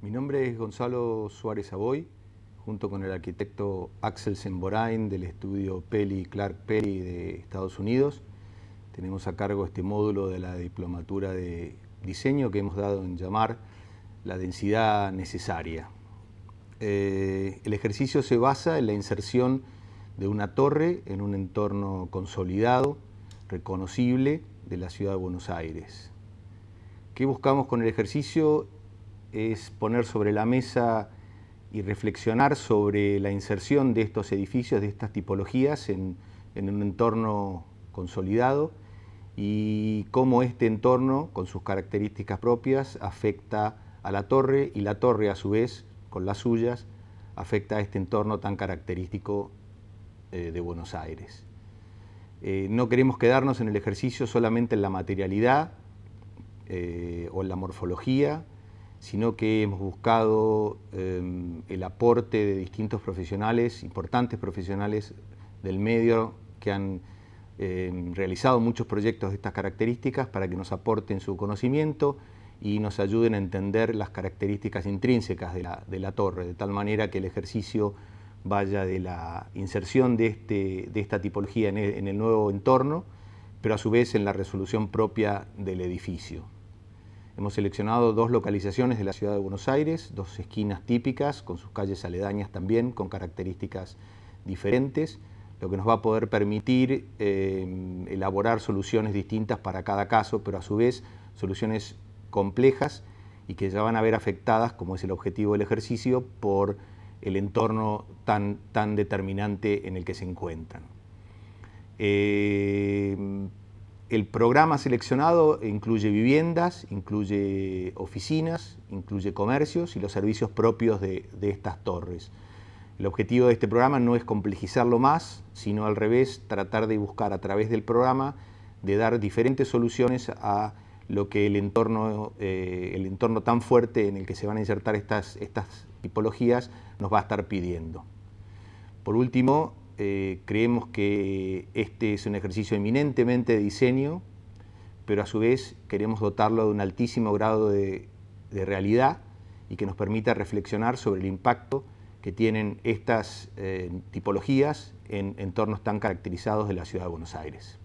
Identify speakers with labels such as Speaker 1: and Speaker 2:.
Speaker 1: Mi nombre es Gonzalo Suárez Aboy, junto con el arquitecto Axel Semborain del estudio Peli Clark Perry de Estados Unidos. Tenemos a cargo este módulo de la diplomatura de diseño que hemos dado en llamar la densidad necesaria. Eh, el ejercicio se basa en la inserción de una torre en un entorno consolidado, reconocible de la ciudad de Buenos Aires. ¿Qué buscamos con el ejercicio? Es poner sobre la mesa y reflexionar sobre la inserción de estos edificios, de estas tipologías en, en un entorno consolidado y cómo este entorno, con sus características propias, afecta a la torre y la torre a su vez, con las suyas, afecta a este entorno tan característico eh, de Buenos Aires. Eh, no queremos quedarnos en el ejercicio solamente en la materialidad eh, o en la morfología, sino que hemos buscado el aporte de distintos profesionales, importantes profesionales del medio que han realizado muchos proyectos de estas características para que nos aporten su conocimiento y nos ayuden a entender las características intrínsecas de la, de la torre, de tal manera que el ejercicio vaya de la inserción de, este, de esta tipología en el, nuevo entorno, pero a su vez en la resolución propia del edificio. Hemos seleccionado dos localizaciones de la ciudad de Buenos Aires, dos esquinas típicas, con sus calles aledañas también, con características diferentes, lo que nos va a poder permitir eh, elaborar soluciones distintas para cada caso, pero a su vez soluciones complejas y que ya van a ver afectadas, como es el objetivo del ejercicio, por el entorno tan, tan determinante en el que se encuentran. Eh, el programa seleccionado incluye viviendas, incluye oficinas, incluye comercios y los servicios propios de, estas torres. El objetivo de este programa no es complejizarlo más, sino al revés, tratar de buscar a través del programa de dar diferentes soluciones a lo que el entorno, eh, el entorno tan fuerte en el que se van a insertar estas, estas tipologías nos va a estar pidiendo. Por último, eh, creemos que este es un ejercicio eminentemente de diseño, pero a su vez queremos dotarlo de un altísimo grado de, realidad y que nos permita reflexionar sobre el impacto que tienen estas eh, tipologías en entornos tan caracterizados de la ciudad de Buenos Aires.